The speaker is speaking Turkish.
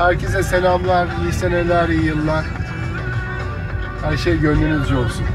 Herkese selamlar, iyi seneler, iyi yıllar. Her şey gönlünüzce olsun.